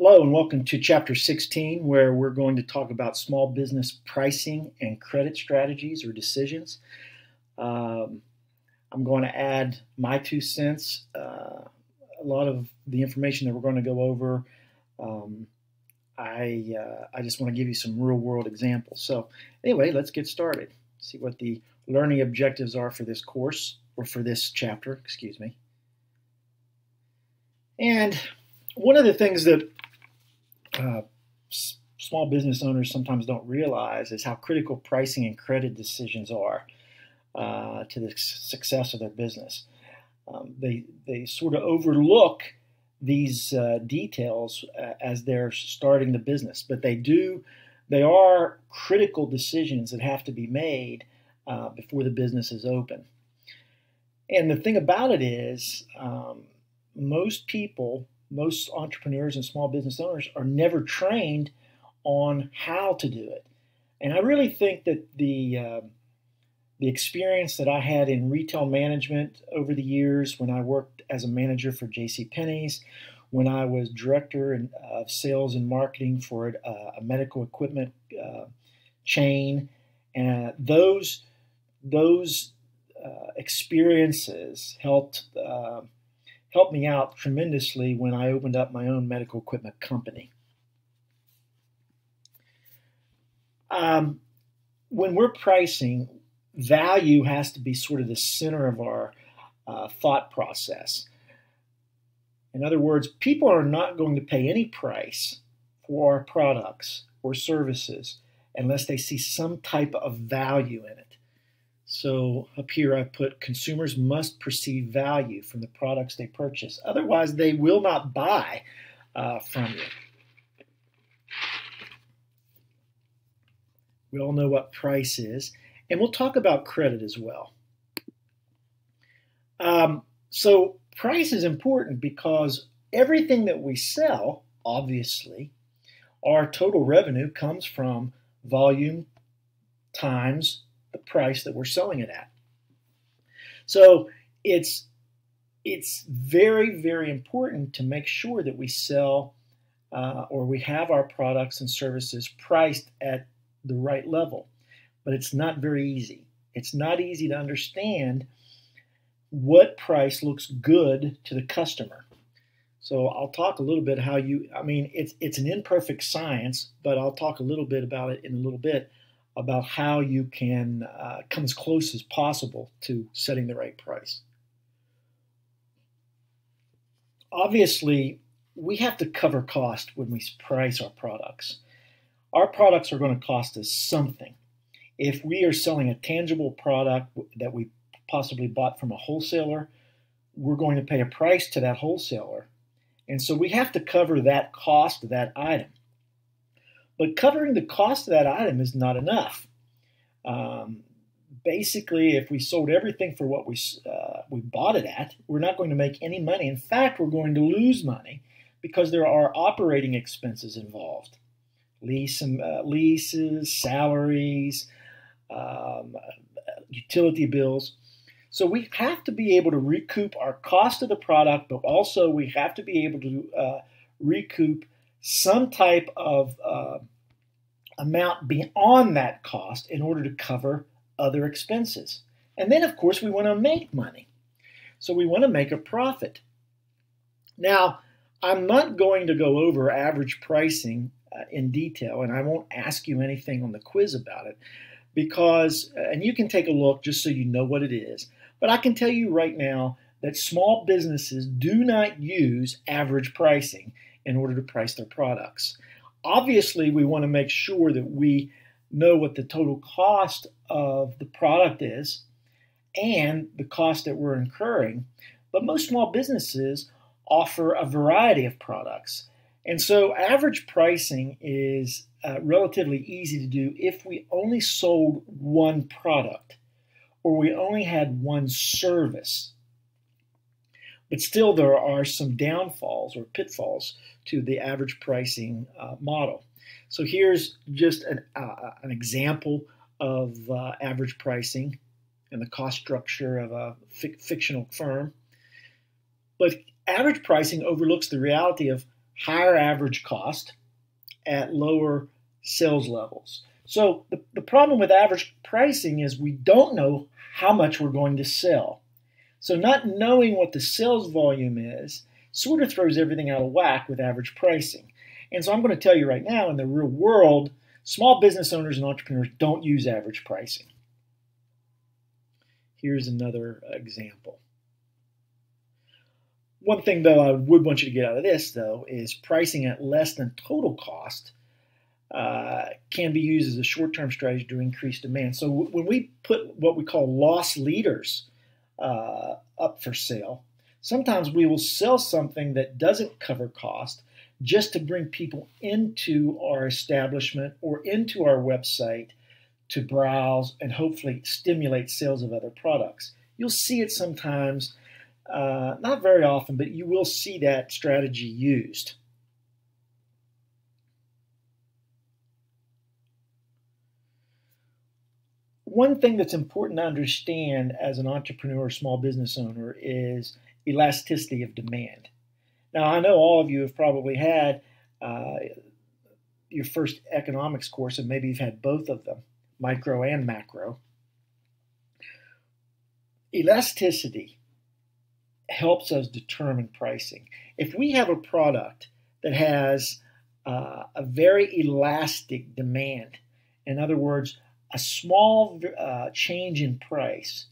Hello and welcome to chapter 16 where we're going to talk about small business pricing and credit strategies or decisions. Um, I'm going to add my two cents. Uh, a lot of the information that we're going to go over, um, I, uh, I just want to give you some real world examples. So anyway, let's get started. See what the learning objectives are for this course or for this chapter, excuse me. And one of the things that small business owners sometimes don't realize is how critical pricing and credit decisions are uh, to the success of their business. Um, they, they sort of overlook these uh, details uh, as they're starting the business, but they do, they are critical decisions that have to be made uh, before the business is open. And the thing about it is, um, most people most entrepreneurs and small business owners are never trained on how to do it. And I really think that the uh, the experience that I had in retail management over the years when I worked as a manager for J.C. Penney's, when I was director of sales and marketing for a, medical equipment uh, chain, and those those uh, experiences helped uh, helped me out tremendously when I opened up my own medical equipment company. Um, when we're pricing, value has to be sort of the center of our uh, thought process. In other words, people are not going to pay any price for our products or services unless they see some type of value in it. So up here I put consumers must perceive value from the products they purchase. Otherwise, they will not buy uh, from you. We all know what price is, and we'll talk about credit as well. Um, so price is important because everything that we sell, obviously, our total revenue comes from volume times the price that we're selling it at. So it's it's very very important to make sure that we sell uh, or we have our products and services priced at the right level. But it's not very easy. It's not easy to understand what price looks good to the customer. So I'll talk a little bit how you I mean it's it's an imperfect science, but I'll talk a little bit about it in a little bit about how you can uh, come as close as possible to setting the right price. Obviously, we have to cover cost when we price our products. Our products are going to cost us something. If we are selling a tangible product that we possibly bought from a wholesaler, we're going to pay a price to that wholesaler. And so we have to cover that cost of that item. But covering the cost of that item is not enough. Um, basically, if we sold everything for what we uh, we bought it at, we're not going to make any money. In fact, we're going to lose money because there are operating expenses involved, lease and uh, leases, salaries, um, utility bills. So we have to be able to recoup our cost of the product, but also we have to be able to uh, recoup some type of uh, amount beyond that cost in order to cover other expenses. And then, of course, we want to make money. So we want to make a profit. Now, I'm not going to go over average pricing uh, in detail, and I won't ask you anything on the quiz about it because, uh, and you can take a look just so you know what it is. But I can tell you right now that small businesses do not use average pricing in order to price their products. Obviously, we want to make sure that we know what the total cost of the product is and the cost that we're incurring. But most small businesses offer a variety of products. And so average pricing is uh, relatively easy to do if we only sold one product or we only had one service. But still, there are some downfalls or pitfalls to the average pricing uh, model. So here's just an, uh, an example of uh, average pricing and the cost structure of a fictional firm. But average pricing overlooks the reality of higher average cost at lower sales levels. So the, the problem with average pricing is we don't know how much we're going to sell. So not knowing what the sales volume is sort of throws everything out of whack with average pricing. And so I'm going to tell you right now in the real world, small business owners and entrepreneurs don't use average pricing. Here's another example. One thing, though, I would want you to get out of this, though, is pricing at less than total cost uh, can be used as a short term strategy to increase demand. So when we put what we call loss leaders uh, up for sale, sometimes we will sell something that doesn't cover cost just to bring people into our establishment or into our website to browse and hopefully stimulate sales of other products. You'll see it sometimes, uh, not very often, but you will see that strategy used. One thing that's important to understand as an entrepreneur or small business owner is elasticity of demand. Now, I know all of you have probably had uh, your first economics course, and maybe you've had both of them micro and macro. Elasticity helps us determine pricing. If we have a product that has uh, a very elastic demand, in other words, a small uh, change in price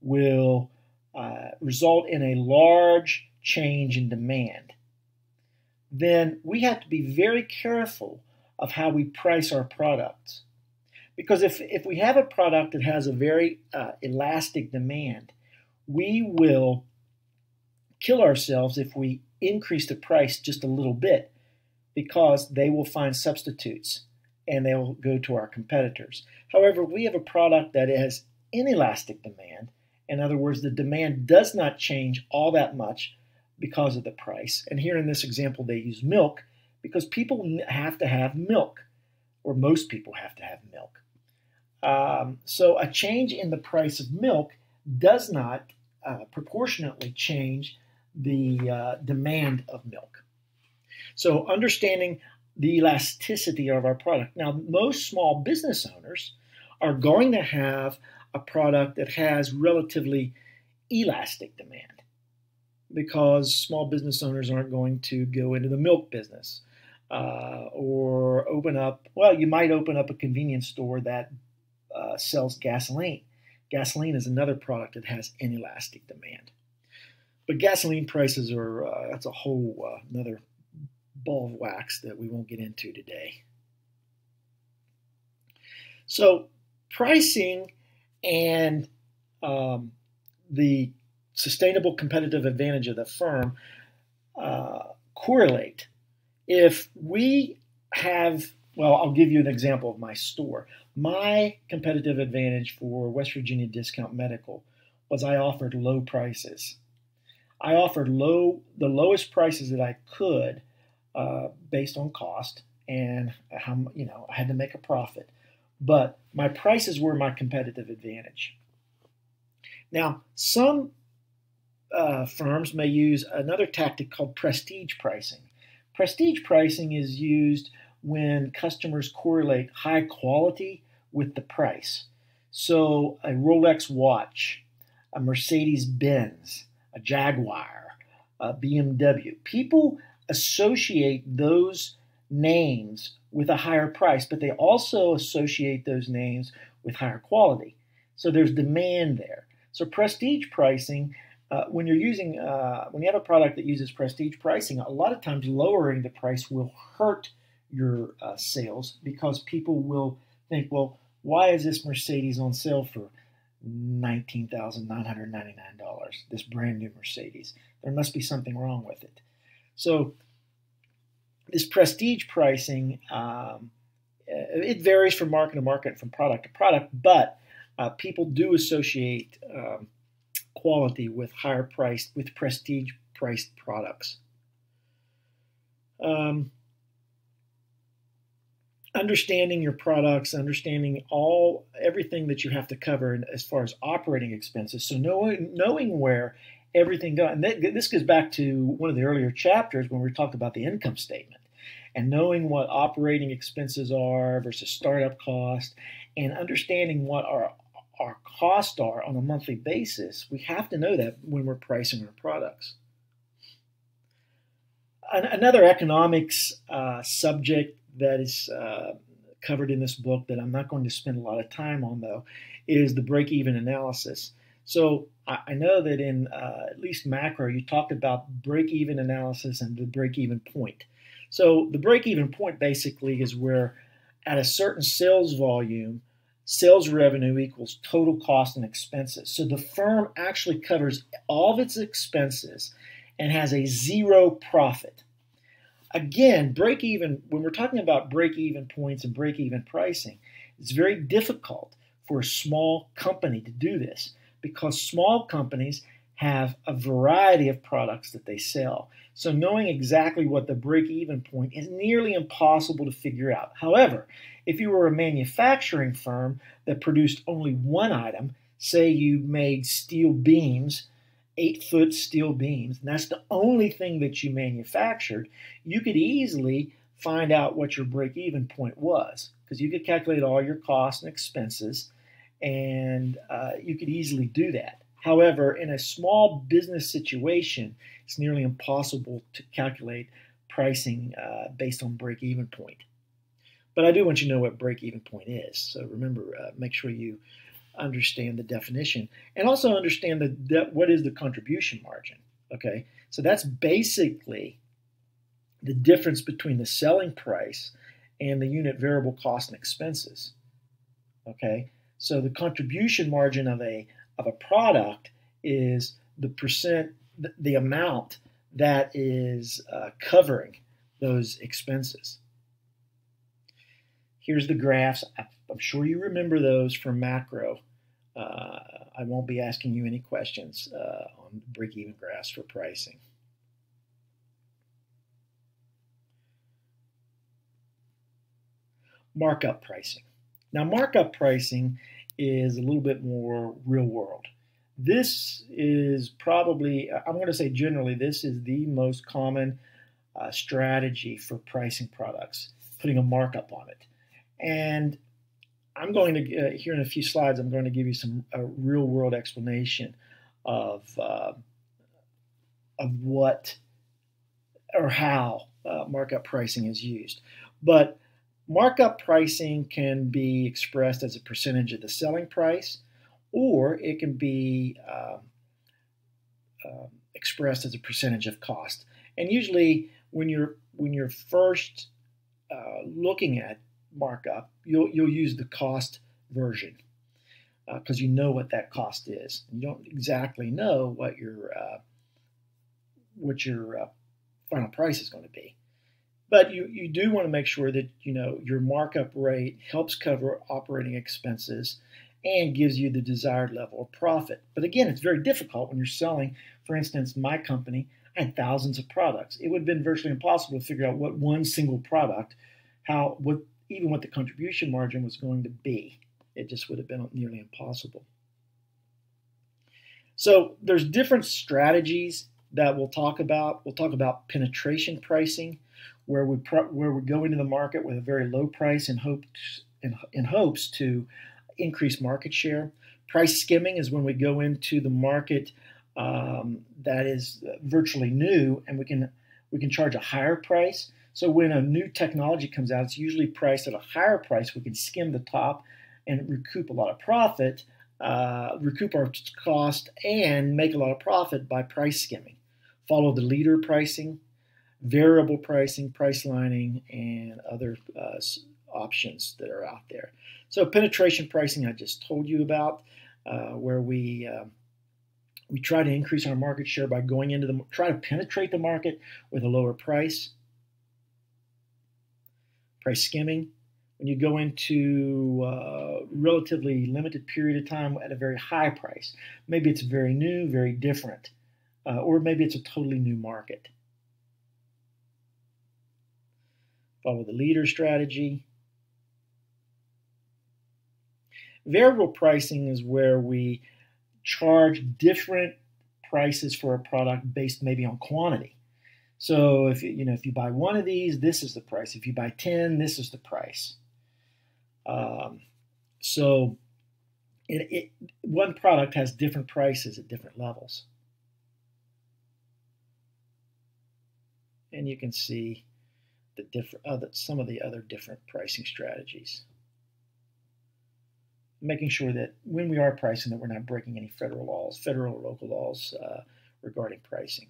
will uh, result in a large change in demand, then we have to be very careful of how we price our products. Because if, if we have a product that has a very uh, elastic demand, we will kill ourselves if we increase the price just a little bit because they will find substitutes and they'll go to our competitors. However, we have a product that has inelastic demand. In other words, the demand does not change all that much because of the price. And here in this example, they use milk because people have to have milk, or most people have to have milk. Um, so a change in the price of milk does not uh, proportionately change the uh, demand of milk. So understanding the elasticity of our product. Now, most small business owners are going to have a product that has relatively elastic demand because small business owners aren't going to go into the milk business uh, or open up, well, you might open up a convenience store that uh, sells gasoline. Gasoline is another product that has inelastic demand. But gasoline prices are, uh, that's a whole uh, another ball of wax that we won't get into today. So, pricing and um, the sustainable competitive advantage of the firm uh, correlate. If we have, well, I'll give you an example of my store. My competitive advantage for West Virginia Discount Medical was I offered low prices. I offered low, the lowest prices that I could uh, based on cost and how you know I had to make a profit. But my prices were my competitive advantage. Now, some uh, firms may use another tactic called prestige pricing. Prestige pricing is used when customers correlate high quality with the price. So, a Rolex watch, a Mercedes Benz, a Jaguar, a BMW. People associate those names with a higher price, but they also associate those names with higher quality. So there's demand there. So prestige pricing, uh, when you're using, uh, when you have a product that uses prestige pricing, a lot of times lowering the price will hurt your uh, sales because people will think, well, why is this Mercedes on sale for $19,999? This brand new Mercedes. There must be something wrong with it. So this prestige pricing, um, it varies from market to market, from product to product, but uh, people do associate um, quality with higher priced, with prestige priced products. Um, understanding your products, understanding all everything that you have to cover as far as operating expenses. So knowing knowing where everything going. And this goes back to one of the earlier chapters when we talked about the income statement and knowing what operating expenses are versus startup cost and understanding what our our costs are on a monthly basis, we have to know that when we're pricing our products. Another economics uh, subject that is uh, covered in this book that I'm not going to spend a lot of time on, though, is the break even analysis. So I know that in uh, at least macro, you talked about break even analysis and the break even point. So the break even point basically is where at a certain sales volume, sales revenue equals total cost and expenses. So the firm actually covers all of its expenses and has a zero profit. Again, break even, when we're talking about break even points and break even pricing, it's very difficult for a small company to do this because small companies have a variety of products that they sell. So knowing exactly what the break even point is nearly impossible to figure out. However, if you were a manufacturing firm that produced only one item, say you made steel beams, eight foot steel beams, and that's the only thing that you manufactured, you could easily find out what your break even point was because you could calculate all your costs and expenses and uh, you could easily do that. However, in a small business situation, it's nearly impossible to calculate pricing uh, based on break even point. But I do want you to know what break even point is. So remember, uh, make sure you understand the definition and also understand the what is the contribution margin. Okay, so that's basically the difference between the selling price and the unit variable cost and expenses. Okay, so the contribution margin of a of a product is the percent, the, amount that is uh, covering those expenses. Here's the graphs. I'm sure you remember those from macro. Uh, I won't be asking you any questions uh, on break-even graphs for pricing. Markup pricing. Now, markup pricing is a little bit more real world. This is probably, I'm going to say generally, this is the most common uh, strategy for pricing products, putting a markup on it. And I'm going to, uh, here in a few slides, I'm going to give you some a real world explanation of, uh, of what or how uh, markup pricing is used. But Markup pricing can be expressed as a percentage of the selling price, or it can be uh, expressed as a percentage of cost. And usually, when you're when you're first uh, looking at markup, you'll you'll use the cost version because uh, you know what that cost is. You don't exactly know what your uh, what your uh, final price is going to be. But you, you do want to make sure that you know your markup rate helps cover operating expenses and gives you the desired level of profit. But again, it's very difficult when you're selling, for instance, my company, had thousands of products. It would have been virtually impossible to figure out what one single product, how what even what the contribution margin was going to be. It just would have been nearly impossible. So there's different strategies that we'll talk about. We'll talk about penetration pricing where we where we go into the market with a very low price in hopes in, in hopes to increase market share. Price skimming is when we go into the market um, that is virtually new, and we can we can charge a higher price. So when a new technology comes out, it's usually priced at a higher price. We can skim the top and recoup a lot of profit, uh, recoup our cost, and make a lot of profit by price skimming. Follow the leader pricing variable pricing, price lining, and other uh, options that are out there. So penetration pricing, I just told you about, uh, where we uh, we try to increase our market share by going into the try to penetrate the market with a lower price. Price skimming, when you go into a uh, relatively limited period of time at a very high price, maybe it's very new, very different, uh, or maybe it's a totally new market. Follow the leader strategy. Variable pricing is where we charge different prices for a product based maybe on quantity. So if you know if you buy one of these, this is the price. If you buy ten, this is the price. Um, so it, it, one product has different prices at different levels. And you can see the different other, some of the other different pricing strategies. Making sure that when we are pricing that we're not breaking any federal laws, federal or local laws uh, regarding pricing.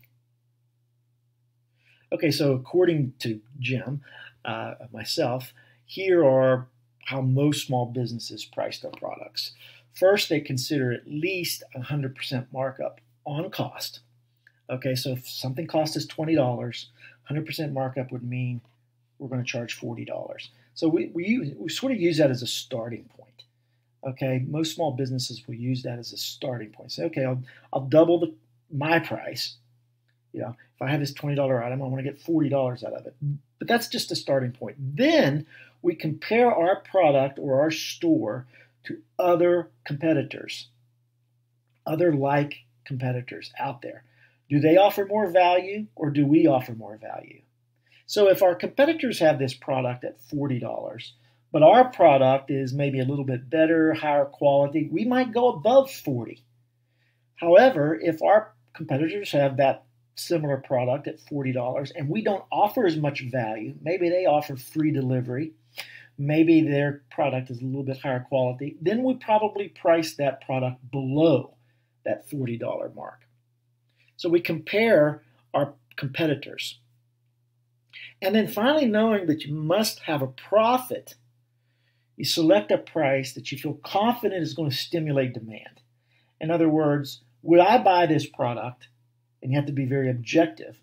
Okay, so according to Jim, uh, myself, here are how most small businesses price their products. First, they consider at least 100% markup on cost. Okay, so if something costs us $20, 100% markup would mean we're going to charge $40. So we, we, we sort of use that as a starting point. Okay, most small businesses will use that as a starting point. Say, okay, I'll, I'll double the, my price. You know, if I have this $20 item, I want to get $40 out of it. But that's just a starting point. Then we compare our product or our store to other competitors, other like competitors out there. Do they offer more value or do we offer more value? So if our competitors have this product at $40, but our product is maybe a little bit better, higher quality, we might go above 40. However, if our competitors have that similar product at $40 and we don't offer as much value, maybe they offer free delivery, maybe their product is a little bit higher quality, then we probably price that product below that $40 mark. So we compare our competitors. And then finally, knowing that you must have a profit, you select a price that you feel confident is going to stimulate demand. In other words, would I buy this product? And you have to be very objective.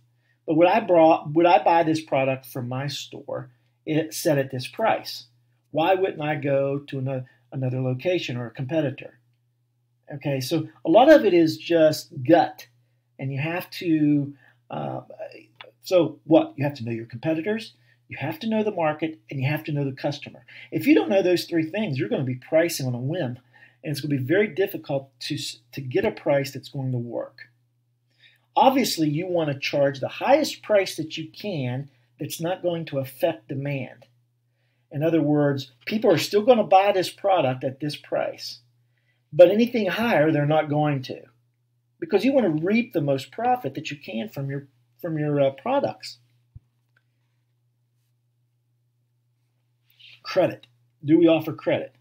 But would I, brought, would I buy this product from my store it set at this price. Why wouldn't I go to another, another location or a competitor? Okay, so a lot of it is just gut, and you have to. Uh, so what? You have to know your competitors, you have to know the market, and you have to know the customer. If you don't know those three things, you're going to be pricing on a whim, and it's going to be very difficult to to get a price that's going to work. Obviously, you want to charge the highest price that you can that's not going to affect demand. In other words, people are still going to buy this product at this price, but anything higher, they're not going to, because you want to reap the most profit that you can from your from your uh, products. Credit. Do we offer credit?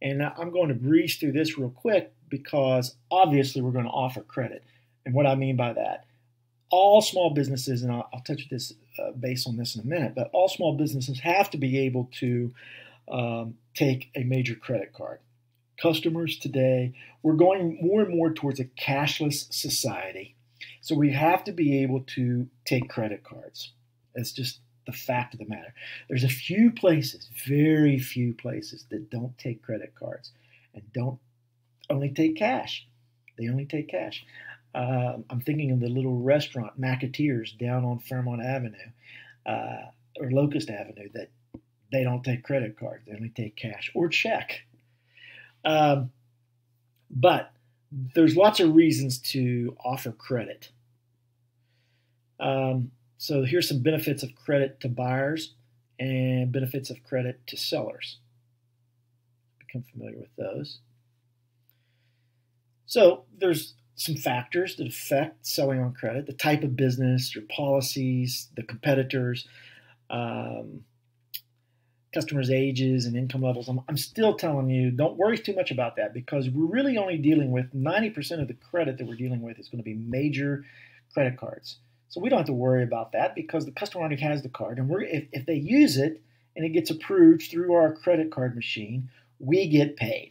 And I'm going to breeze through this real quick because obviously we're going to offer credit. And what I mean by that all small businesses, and I'll, I'll touch this uh, base on this in a minute, but all small businesses have to be able to um, take a major credit card. Customers today, we're going more and more towards a cashless society. So we have to be able to take credit cards. It's just the fact of the matter. There's a few places, very few places, that don't take credit cards and don't only take cash. They only take cash. Uh, I'm thinking of the little restaurant Macketeers down on Fairmont Avenue uh, or Locust Avenue that they don't take credit cards; they only take cash or check. Um, but there's lots of reasons to offer credit. Um, so here's some benefits of credit to buyers and benefits of credit to sellers. Become familiar with those. So there's some factors that affect selling on credit the type of business, your policies, the competitors, um, customers' ages and income levels. I'm, I'm still telling you, don't worry too much about that because we're really only dealing with 90% of the credit that we're dealing with is going to be major credit cards. So we don't have to worry about that because the customer already has the card. And we're, if, if they use it and it gets approved through our credit card machine, we get paid.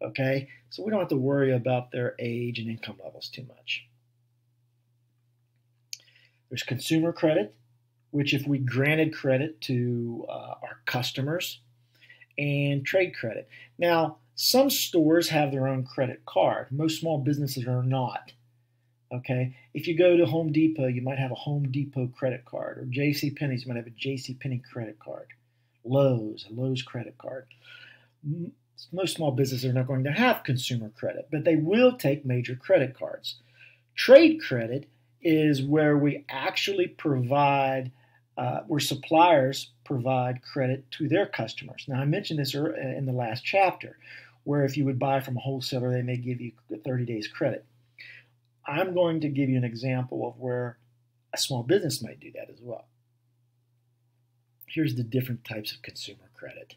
Okay, so we don't have to worry about their age and income levels too much. There's consumer credit, which if we granted credit to uh, our customers, and trade credit. Now, some stores have their own credit card. Most small businesses are not. Okay, if you go to Home Depot, you might have a Home Depot credit card, or J.C. You might have a J.C. Penney credit card. Lowe's, a Lowe's credit card most small businesses are not going to have consumer credit, but they will take major credit cards. Trade credit is where we actually provide, uh, where suppliers provide credit to their customers. Now, I mentioned this in the last chapter, where if you would buy from a wholesaler, they may give you 30 days credit. I'm going to give you an example of where a small business might do that as well. Here's the different types of consumer credit.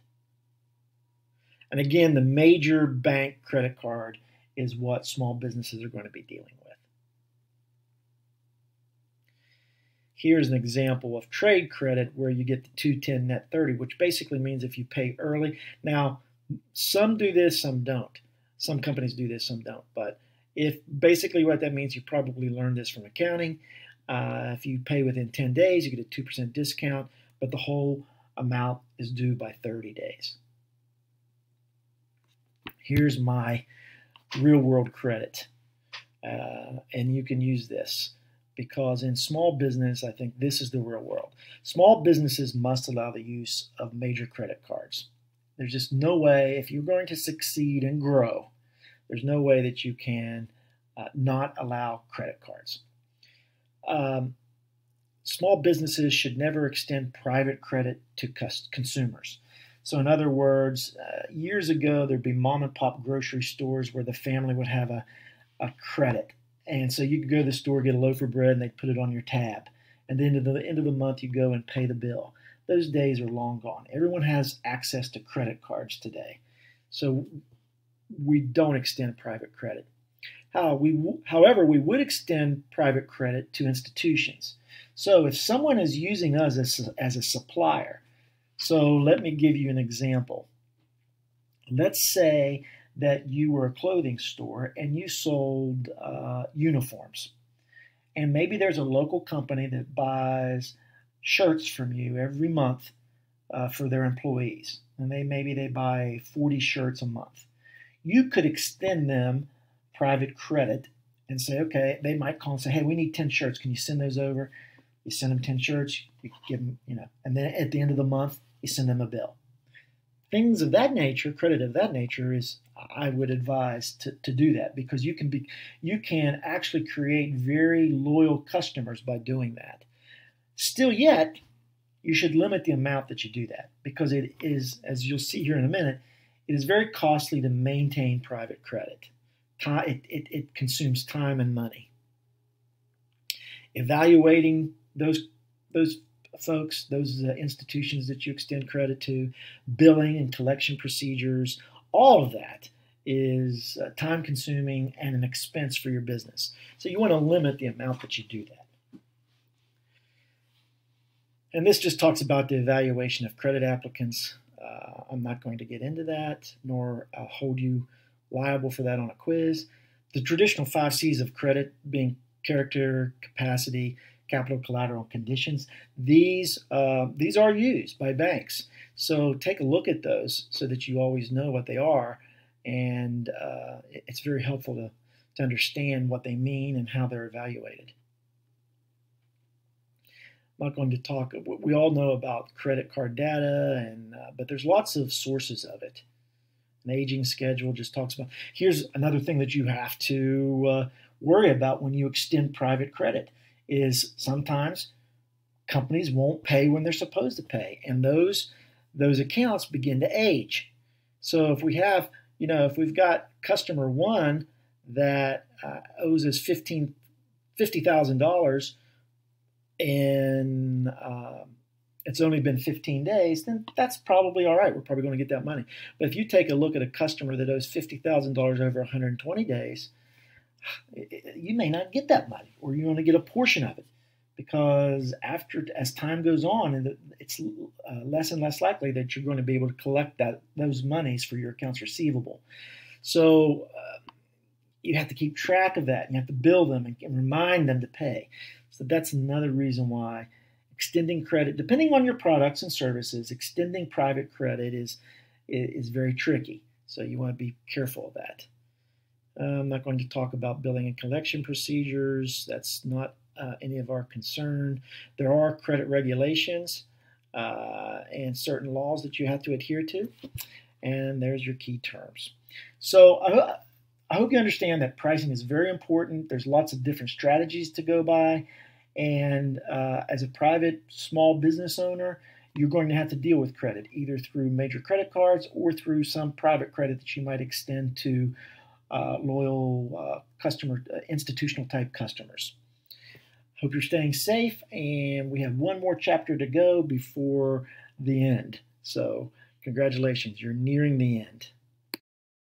And again, the major bank credit card is what small businesses are going to be dealing with. Here's an example of trade credit where you get the 210 net 30, which basically means if you pay early. Now, some do this, some don't. Some companies do this, some don't. But if basically what that means, you probably learned this from accounting. Uh, if you pay within 10 days, you get a 2% discount, but the whole amount is due by 30 days. Here's my real world credit. Uh, and you can use this because in small business, I think this is the real world. Small businesses must allow the use of major credit cards. There's just no way, if you're going to succeed and grow, there's no way that you can uh, not allow credit cards. Um, small businesses should never extend private credit to consumers. So, in other words, uh, years ago, there'd be mom and pop grocery stores where the family would have a, a credit and so you could go to the store, get a loaf of bread, and they'd put it on your tab. And then at the end of the month, you go and pay the bill. Those days are long gone. Everyone has access to credit cards today. So we don't extend private credit. How we, however, we would extend private credit to institutions. So if someone is using us as, as a supplier, so let me give you an example. Let's say that you were a clothing store and you sold uh, uniforms. And maybe there's a local company that buys shirts from you every month uh, for their employees. And they maybe they buy 40 shirts a month. You could extend them private credit and say, okay, they might call and say, hey, we need 10 shirts. Can you send those over? You send them 10 shirts, you give them, you know, and then at the end of the month, you send them a bill. Things of that nature, credit of that nature is I would advise to, to do that because you can be you can actually create very loyal customers by doing that. Still yet, you should limit the amount that you do that because it is, as you'll see here in a minute, it is very costly to maintain private credit. It, it, it consumes time and money. Evaluating those those folks, those uh, institutions that you extend credit to, billing and collection procedures, all of that is uh, time consuming and an expense for your business. So you want to limit the amount that you do that. And this just talks about the evaluation of credit applicants. Uh, I'm not going to get into that, nor uh, hold you liable for that on a quiz. The traditional five C's of credit being character, capacity, capital, collateral, conditions. These uh, these are used by banks. So take a look at those so that you always know what they are, and uh, it's very helpful to, to understand what they mean and how they're evaluated. I'm not going to talk. We all know about credit card data, and uh, but there's lots of sources of it. An aging schedule just talks about. Here's another thing that you have to uh, worry about when you extend private credit is sometimes companies won't pay when they're supposed to pay, and those those accounts begin to age. So if we have, you know, if we've got customer one that uh, owes us fifteen fifty thousand dollars, and um, it's only been 15 days, then that's probably all right. We're probably going to get that money. But if you take a look at a customer that owes $50,000 over 120 days, you may not get that money, or you only get a portion of it because after as time goes on, and it's uh, less and less likely that you're going to be able to collect that those monies for your accounts receivable. So uh, you have to keep track of that. You have to bill them and remind them to pay. So that's another reason why extending credit, depending on your products and services, extending private credit is is very tricky. So you want to be careful of that. I'm not going to talk about billing and collection procedures. That's not uh, any of our concern. There are credit regulations uh, and certain laws that you have to adhere to. And there's your key terms. So I hope you understand that pricing is very important. There's lots of different strategies to go by. And uh, as a private small business owner, you're going to have to deal with credit, either through major credit cards or through some private credit that you might extend to uh, loyal uh, customer, uh, institutional type customers. Hope you're staying safe, and we have one more chapter to go before the end. So, congratulations, you're nearing the end.